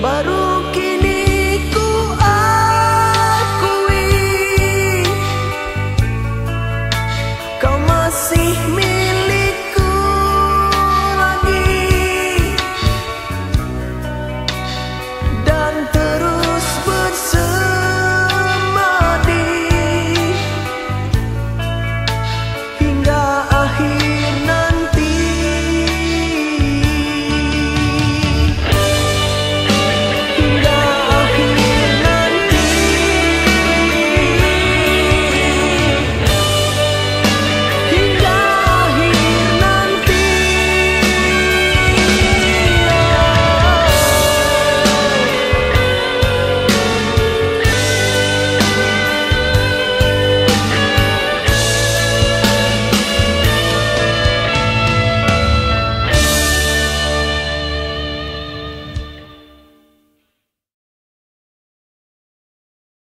baru